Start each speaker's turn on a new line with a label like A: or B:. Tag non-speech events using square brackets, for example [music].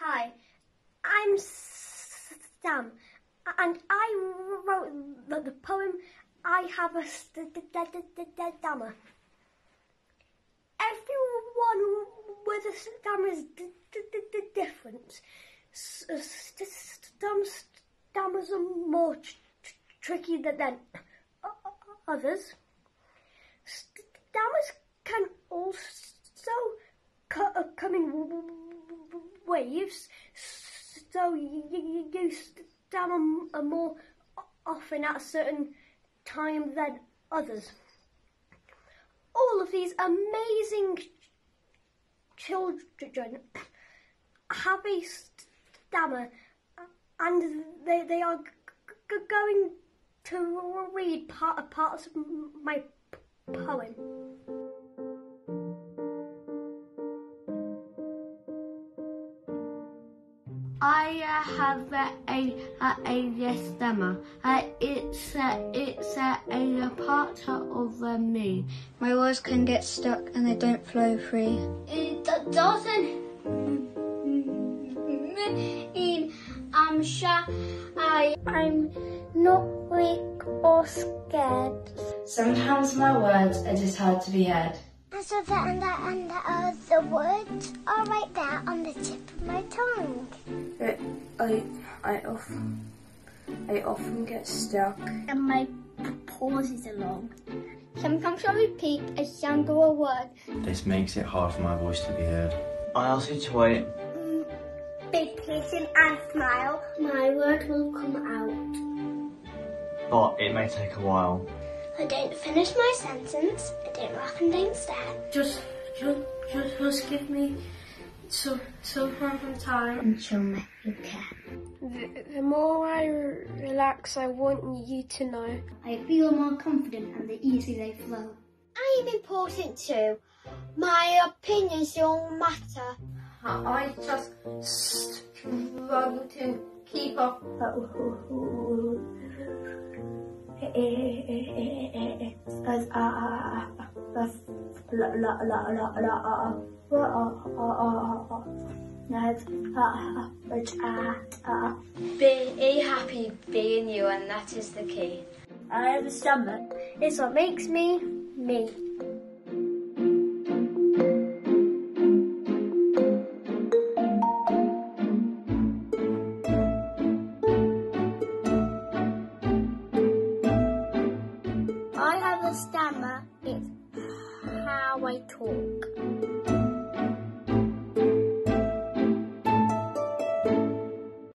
A: Hi, I'm Sam, and I wrote the, the poem I Have a Stammer. Everyone with a stammer is different. Some stammers are more tricky than others. Stammers can also come in waves, so you use stammer more often at a certain time than others. All of these amazing children [clears throat] have a stammer and they, they are going to read part, parts of my poem.
B: I uh, have uh, a a, a stammer. Uh, it's uh, it's uh, a part of uh, me.
C: My words can get stuck and they don't flow free.
B: It doesn't mean I'm shy. I
A: I'm not weak or scared.
D: Sometimes my words are just hard to be heard.
E: And so the and the and the, uh, the words are right there on the tip of my tongue.
D: But I I often I often get stuck.
A: And my pauses are long. Sometimes I repeat a sound or a word.
F: This makes it hard for my voice to be heard.
G: I ask you to wait.
A: Mm, be patient and smile. My word will come out.
G: But it may take a while.
E: I don't finish my sentence. I don't rock and don't stare.
B: Just just just, just give me some some time
C: And she'll you care.
H: The, the more I relax, I want you to know.
A: I feel more confident and the easier they flow. I am important too. My opinions don't matter.
B: I just struggle to keep up la la la la la la
C: be happy being you and that is the key.
A: I have a stomach. It's what makes me me. I have a stomach. 够